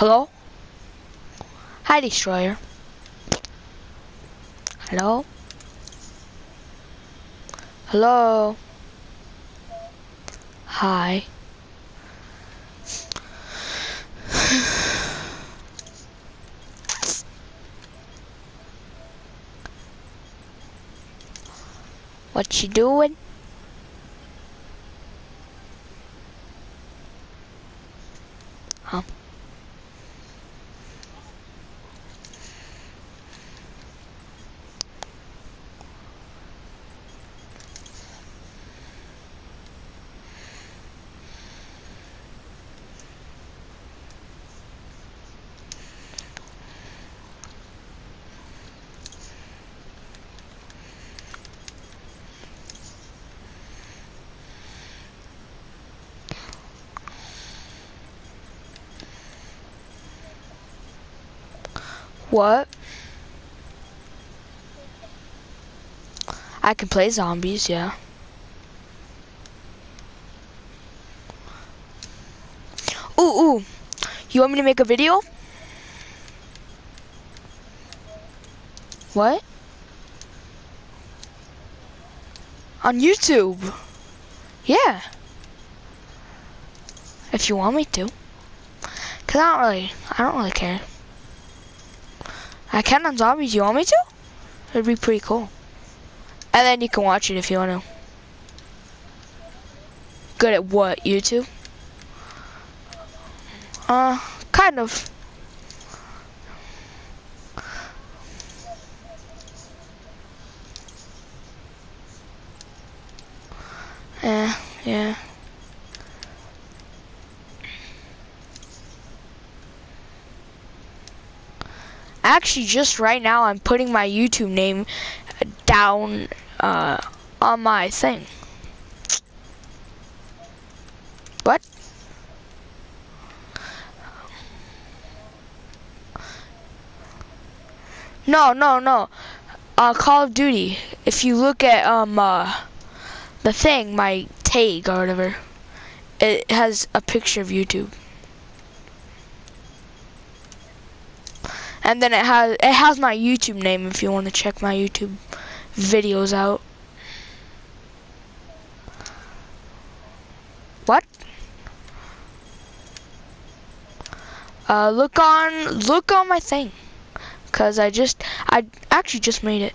Hello? Hi, Destroyer. Hello? Hello? Hi. What you doing? What? I can play zombies, yeah. Ooh, ooh. You want me to make a video? What? On YouTube. Yeah. If you want me to. Cause I don't really, I don't really care. I can on zombies. You want me to? It'd be pretty cool. And then you can watch it if you want to. Good at what? YouTube? Uh, kind of. Yeah, yeah. Actually, just right now, I'm putting my YouTube name down uh, on my thing. What? No, no, no. Uh, Call of Duty. If you look at um uh, the thing, my tag or whatever, it has a picture of YouTube. And then it has it has my YouTube name if you want to check my YouTube videos out. What? Uh, look on look on my thing, cause I just I actually just made it.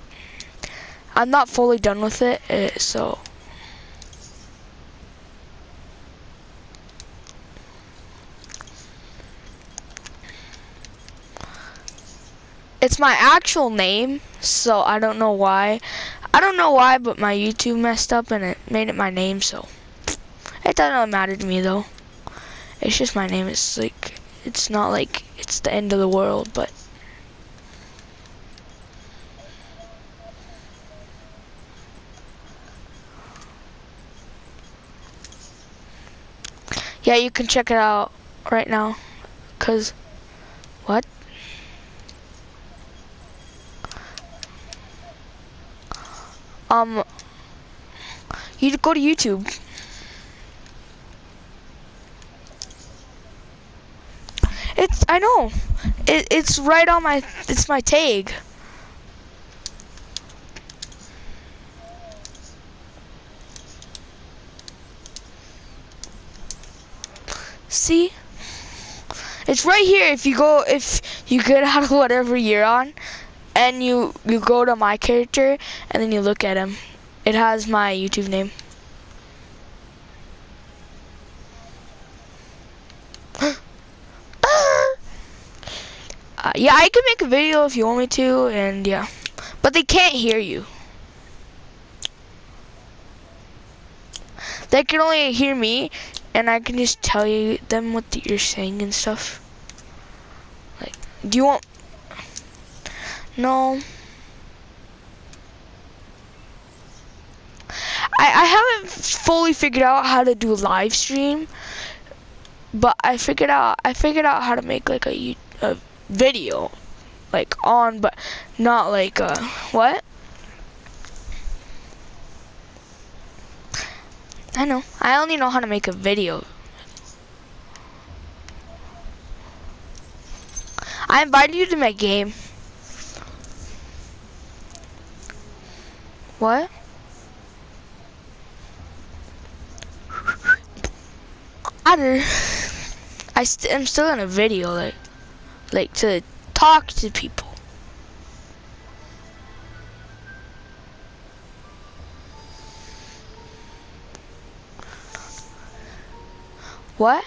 I'm not fully done with it, uh, so. It's my actual name, so I don't know why. I don't know why, but my YouTube messed up and it made it my name, so. It doesn't really matter to me, though. It's just my name. It's like, it's not like it's the end of the world, but. Yeah, you can check it out right now. Cause, what? Um, you go to YouTube. It's, I know. It, it's right on my, it's my tag. See? It's right here if you go, if you get out of whatever you're on, and you, you go to my character, and then you look at him. It has my YouTube name. Uh, yeah, I can make a video if you want me to, and yeah. But they can't hear you. They can only hear me, and I can just tell you them what you're saying and stuff. Like, do you want? No. I I haven't fully figured out how to do a live stream, but I figured out I figured out how to make like a, a video, like on, but not like uh what? I know. I only know how to make a video. I invited you to my game. What? I I st I'm still in a video, like, like to talk to people. What?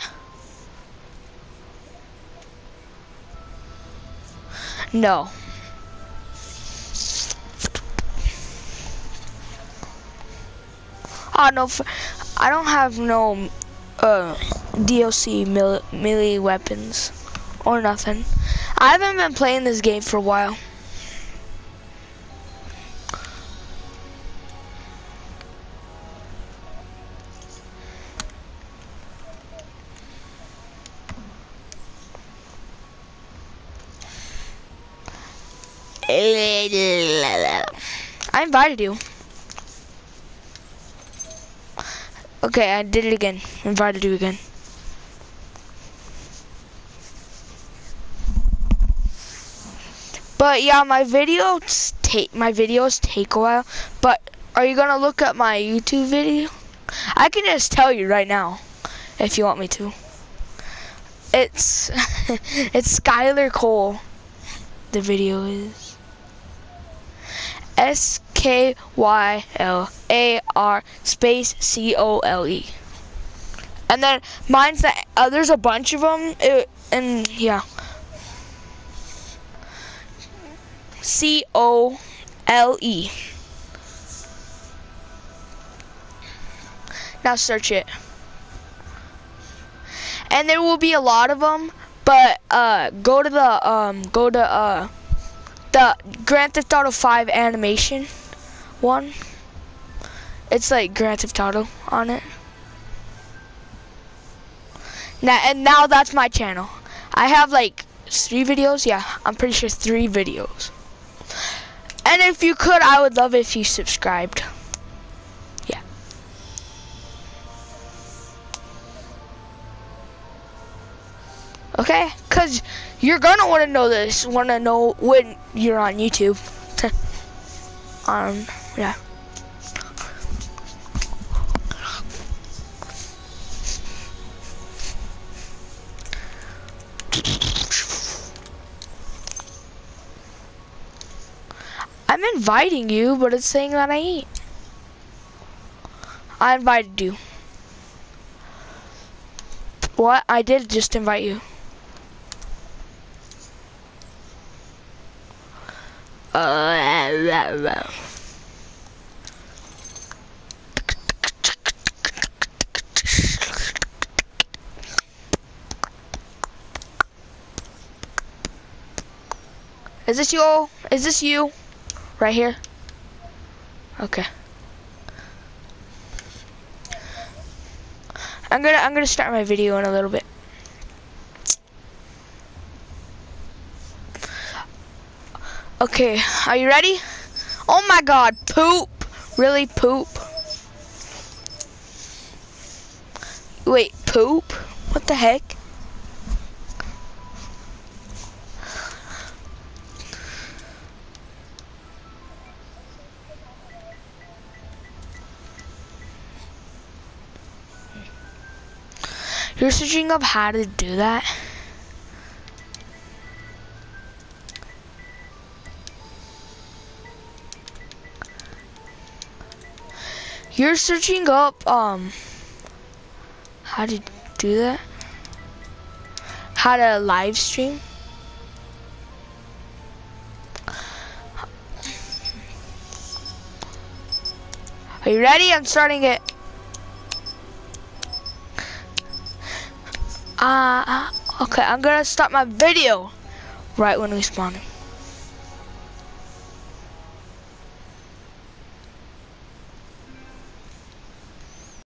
No. Oh no, I don't have no uh, DLC melee weapons or nothing. I haven't been playing this game for a while. I invited you. Okay, I did it again. Invited you again. But yeah, my videos take my videos take a while. But are you gonna look at my YouTube video? I can just tell you right now, if you want me to. It's it's Skylar Cole. The video is. S K Y L A R space C O L E. And then mine's the, uh, there's a bunch of them, it, and yeah. C O L E. Now search it. And there will be a lot of them, but uh, go to the um, go to uh, the Grand Theft Auto 5 animation one. It's like Grand Theft Auto on it. Now and now that's my channel. I have like three videos. Yeah, I'm pretty sure three videos. And if you could, I would love if you subscribed. Yeah. Okay, cause you're gonna want to know this. Want to know when you're on YouTube. um, yeah. I'm inviting you, but it's saying that I ain't. I invited you. What? I did just invite you. Uh, Is this you? Is this you? Right here? Okay. I'm gonna I'm gonna start my video in a little bit. Okay, are you ready? Oh my god, poop! Really poop? Wait, poop? What the heck? You're searching up how to do that? You're searching up, um, how to do that? How to live stream? Are you ready? I'm starting it. Uh, okay, I'm gonna start my video right when we spawn.